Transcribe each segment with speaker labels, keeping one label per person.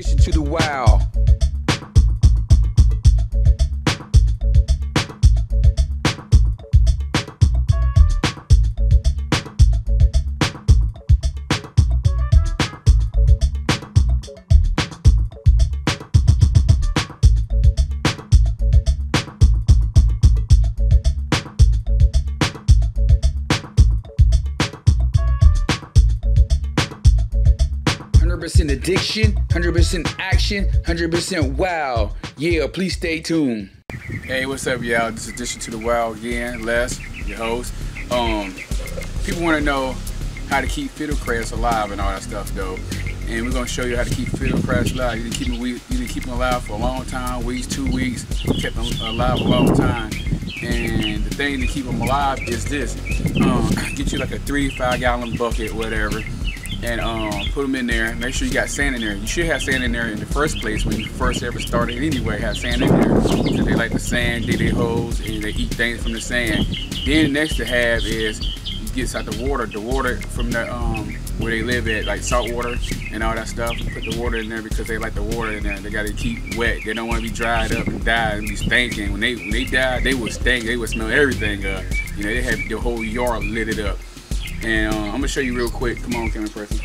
Speaker 1: Addiction to the Wild. Hundred percent addiction, hundred percent action, hundred percent wow. Yeah, please stay tuned. Hey, what's up, y'all? This is Addiction to the Wild again. Les, your host. Um, people want to know how to keep fiddler crabs alive and all that stuff, though. And we're gonna show you how to keep fiddler crabs alive. You can keep them, you can keep them alive for a long time, weeks, two weeks. Kept them alive a long time. And the thing to keep them alive is this: um, get you like a three, five gallon bucket, whatever and um, put them in there. Make sure you got sand in there. You should have sand in there in the first place when you first ever started anyway. Have sand in there they like the sand, dig their holes, and they eat things from the sand. Then next to have is you get out the water, the water from the um, where they live at, like salt water and all that stuff. Put the water in there because they like the water in there. They got to keep wet. They don't want to be dried up and die and be stinking. When they when they die, they would stink. They would smell everything up. You know, they have the whole yard lit it up. And uh, I'm gonna show you real quick. Come on, camera person.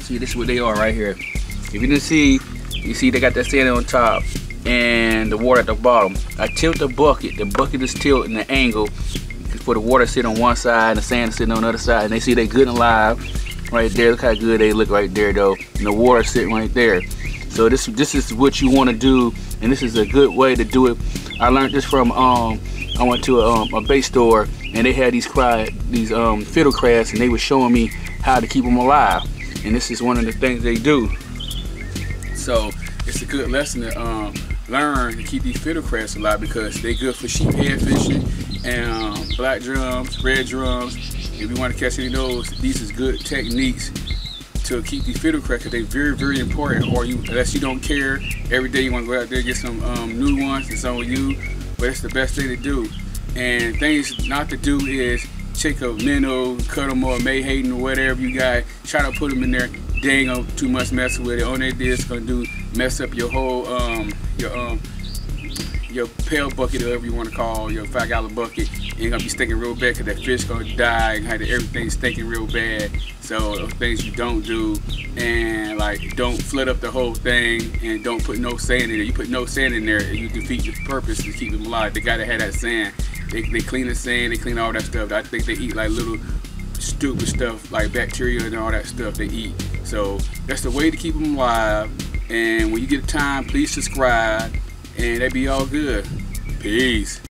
Speaker 1: See, this is what they are right here. If you didn't see, you see they got that sand on top and the water at the bottom. I tilt the bucket. The bucket is tilted in the angle for the water sit on one side and the sand sitting on the other side. And they see they're good and alive right there. Look how good they look right there though. And the water sitting right there. So this this is what you want to do, and this is a good way to do it. I learned this from um, I went to a, um, a bait store and they had these cry these um, fiddler crabs and they were showing me how to keep them alive. And this is one of the things they do. So it's a good lesson to um, learn to keep these fiddler crabs alive because they're good for sheephead fishing and um, black drums, red drums. If you want to catch any of those, these is good techniques to keep these fiddle because they're very, very important. Or you, unless you don't care, every day you want to go out there get some um, new ones, it's on you. But it's the best thing to do. And things not to do is take a minnow, cut them or menhaden or whatever you got, try to put them in there. Dang, too much mess with it. On it is gonna do mess up your whole um your um your pail bucket or whatever you want to call your five gallon bucket. You're gonna be stinking real bad because that fish gonna die and have everything stinking real bad. So things you don't do and like don't flood up the whole thing and don't put no sand in there. You put no sand in there and you defeat your purpose to keep them alive. They gotta have that sand. They, they clean the sand, they clean all that stuff. I think they eat like little stupid stuff like bacteria and all that stuff they eat. So that's the way to keep them alive. And when you get time, please subscribe and they be all good. Peace.